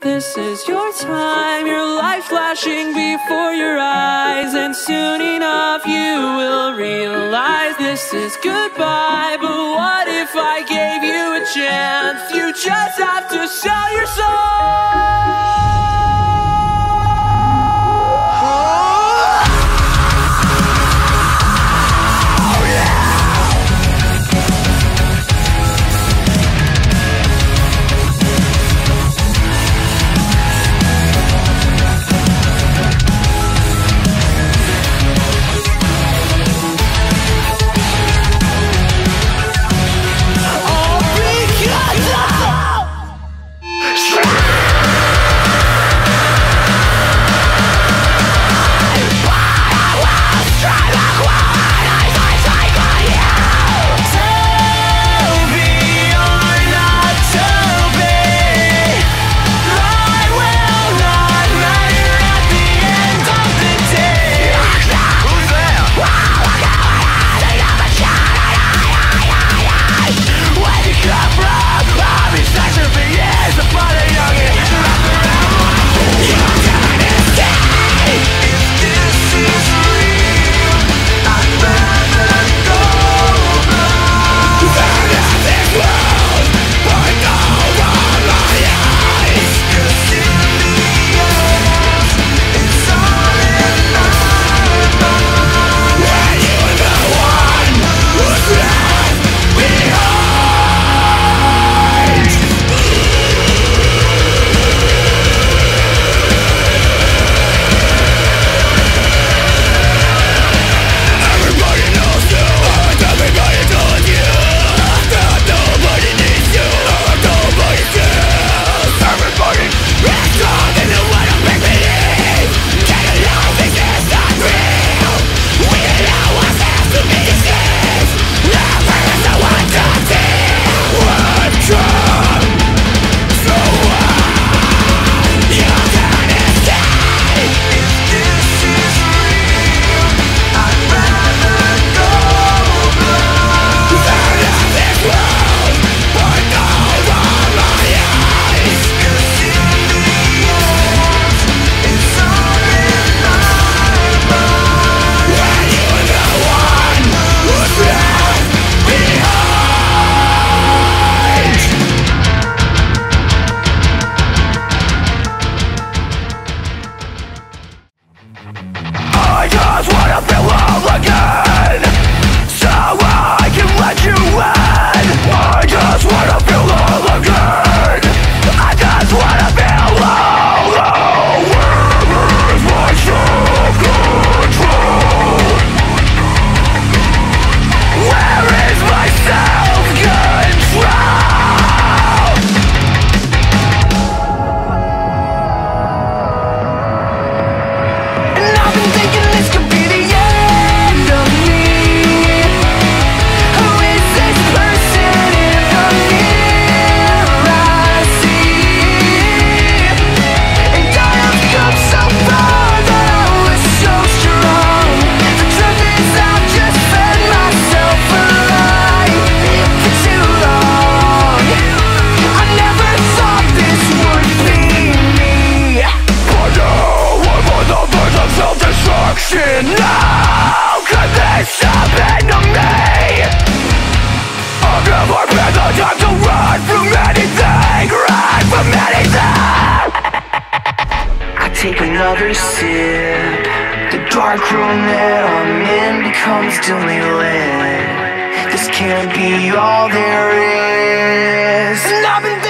This is your time, your life flashing before your eyes And soon enough you will realize this is goodbye But what if I gave you a chance? You just have to sell your soul take another sip. The dark room that I'm in becomes dimly lit. This can't be all there is. And I've been